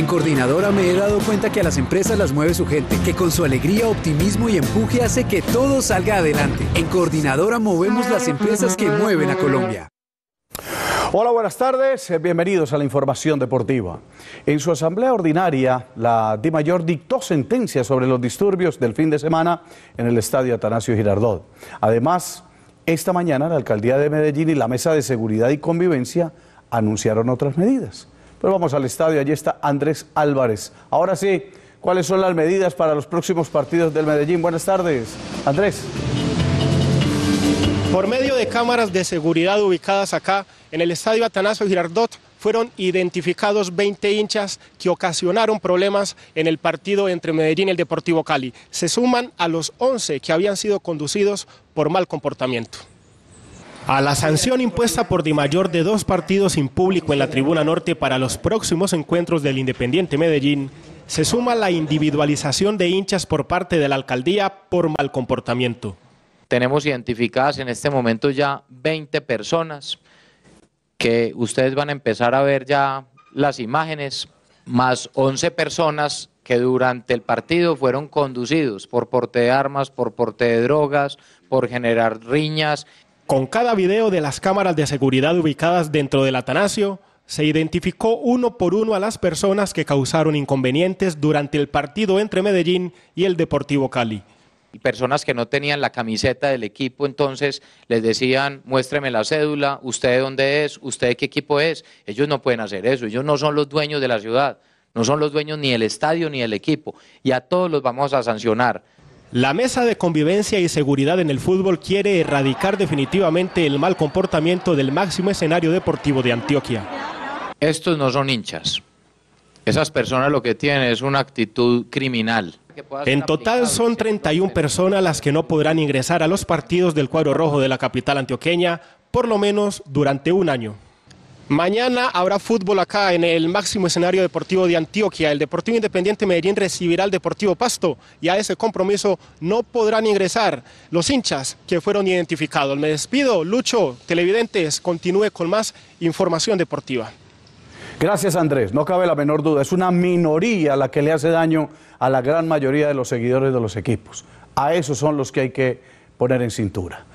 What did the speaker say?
En Coordinadora me he dado cuenta que a las empresas las mueve su gente, que con su alegría, optimismo y empuje hace que todo salga adelante. En Coordinadora movemos las empresas que mueven a Colombia. Hola, buenas tardes. Eh, bienvenidos a la información deportiva. En su asamblea ordinaria, la DIMAYOR dictó sentencia sobre los disturbios del fin de semana en el estadio Atanasio Girardot. Además, esta mañana la alcaldía de Medellín y la mesa de seguridad y convivencia anunciaron otras medidas. Pero vamos al estadio, allí está Andrés Álvarez. Ahora sí, ¿cuáles son las medidas para los próximos partidos del Medellín? Buenas tardes, Andrés. Por medio de cámaras de seguridad ubicadas acá en el estadio Atanasio Girardot, fueron identificados 20 hinchas que ocasionaron problemas en el partido entre Medellín y el Deportivo Cali. Se suman a los 11 que habían sido conducidos por mal comportamiento. A la sanción impuesta por Dimayor de dos partidos sin público en la tribuna norte para los próximos encuentros del Independiente Medellín, se suma la individualización de hinchas por parte de la alcaldía por mal comportamiento. Tenemos identificadas en este momento ya 20 personas que ustedes van a empezar a ver ya las imágenes, más 11 personas que durante el partido fueron conducidos por porte de armas, por porte de drogas, por generar riñas con cada video de las cámaras de seguridad ubicadas dentro del Atanasio, se identificó uno por uno a las personas que causaron inconvenientes durante el partido entre Medellín y el Deportivo Cali. Personas que no tenían la camiseta del equipo, entonces les decían, muéstreme la cédula, usted de dónde es, usted qué equipo es. Ellos no pueden hacer eso, ellos no son los dueños de la ciudad, no son los dueños ni del estadio ni del equipo, y a todos los vamos a sancionar. La Mesa de Convivencia y Seguridad en el Fútbol quiere erradicar definitivamente el mal comportamiento del máximo escenario deportivo de Antioquia. Estos no son hinchas. Esas personas lo que tienen es una actitud criminal. En total son 31 personas las que no podrán ingresar a los partidos del cuadro rojo de la capital antioqueña, por lo menos durante un año. Mañana habrá fútbol acá en el máximo escenario deportivo de Antioquia. El Deportivo Independiente Medellín recibirá al Deportivo Pasto y a ese compromiso no podrán ingresar los hinchas que fueron identificados. Me despido, Lucho, televidentes, continúe con más información deportiva. Gracias Andrés, no cabe la menor duda, es una minoría la que le hace daño a la gran mayoría de los seguidores de los equipos. A esos son los que hay que poner en cintura.